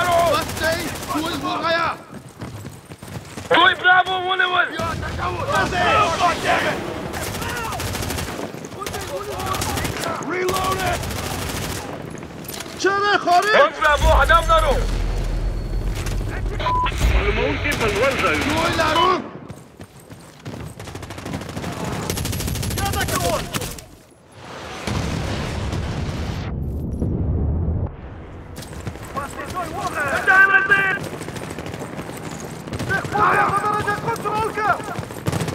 الو واش جاي توي برايا كوي براو ونيو يا تا موت واش جاي ونيو ريلود ات شاد خارج ضد به ادمنارو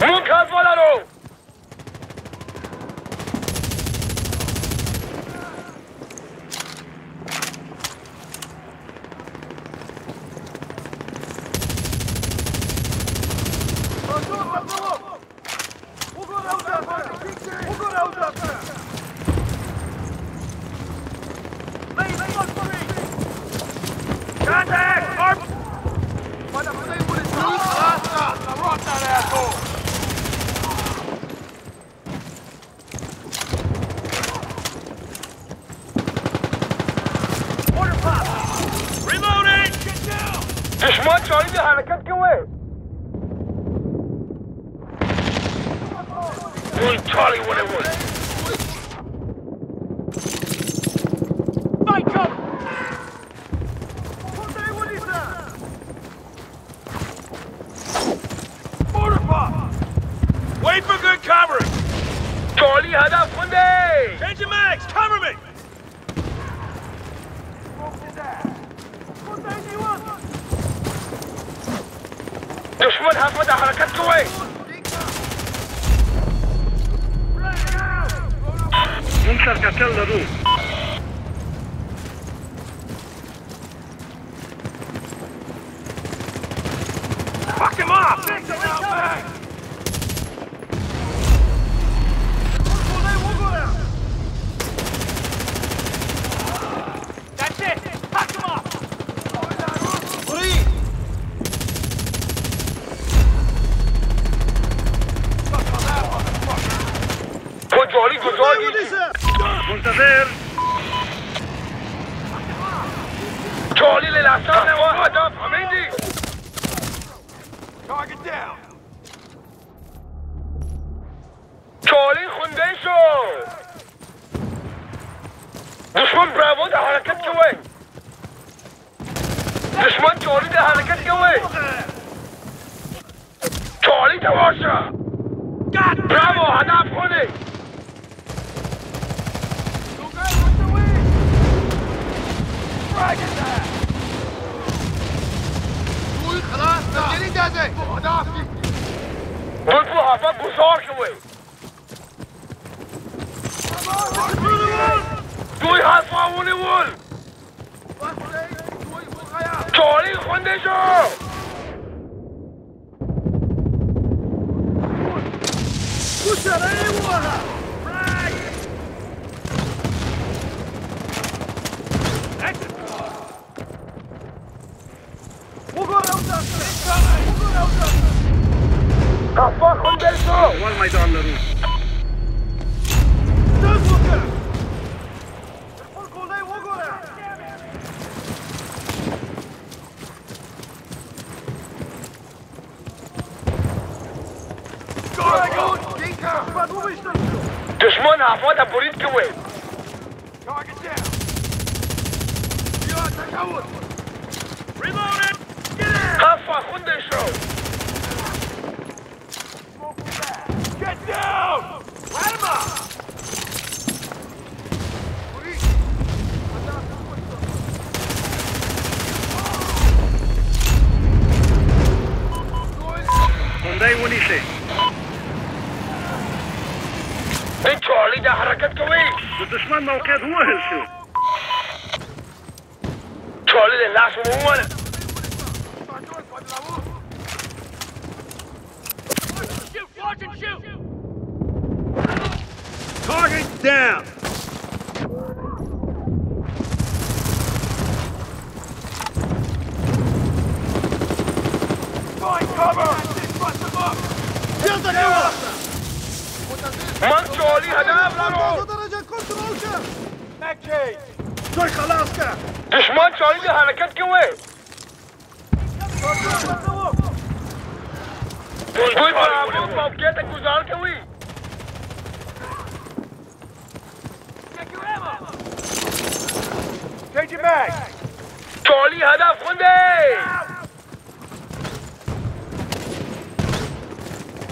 Welcome. düşman çayını harekat kıvı. Doing Charlie what it was. دشمن حفظ حركت كويس منشر كتل لروح Fuck him off! That's منتظر چالی للحسن و هدف همین Target down. شد دشمن براو در حرکت کوه دشمن چالی در حرکت کوه چالی تواشا براو هدف خونه خلاص تبدیلی داده خداحافظ بلفو هفا بزار کوه دوی حرفا اونی ول چالی خونده شد هفا هفا خونده شد Get down! Light him up! هونداي ونيسي این چارلی در حرکت کوی الدشمن موقعد هو هلسو چارلی للحسن اومانه Target down Find cover! يلا جوا من چارلی هدف ندارم درجه کنترل کرد جوی خلاص کرد دشمن چارلی در حرکت کوی دوی برابو موقع ته گزار کوي Changing mag. چارلی هدف خونده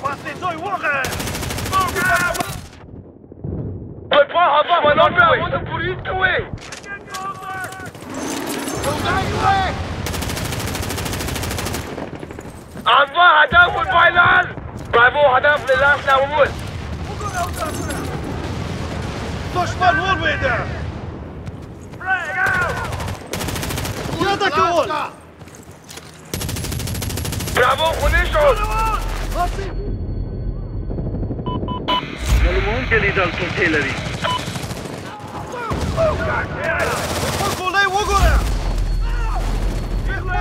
Passez-toi, واقع! به پا هوا منان برابو برید کوي انواع هدف والفاينل برافو هدف للاس نمود دشمن ول بيده. يدك ول. برافو خونه شد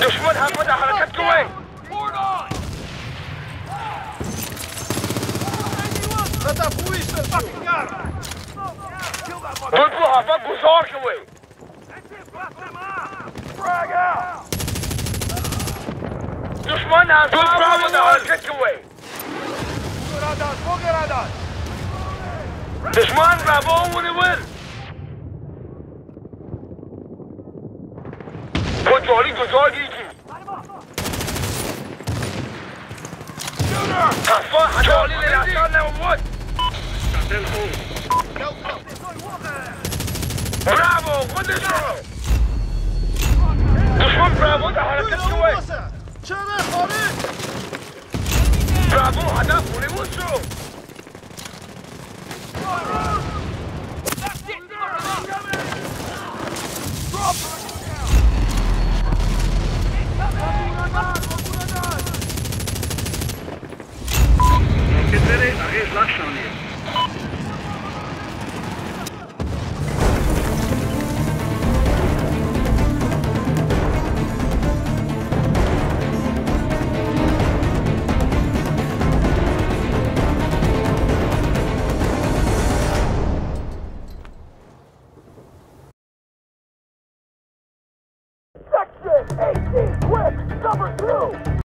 دشمن بده حرکت کوی دل بو هوا گذار کوی دشمن هم دل برا بده دشمن برابو ونی ول کجاری گذار دیگی حفا چالی لیلاسان نمود برافو خودش رو دشمن برافو ده حرکت کوی چرا خارج؟ 브라보 하나 보내고있어 Considere arrive la sonnière.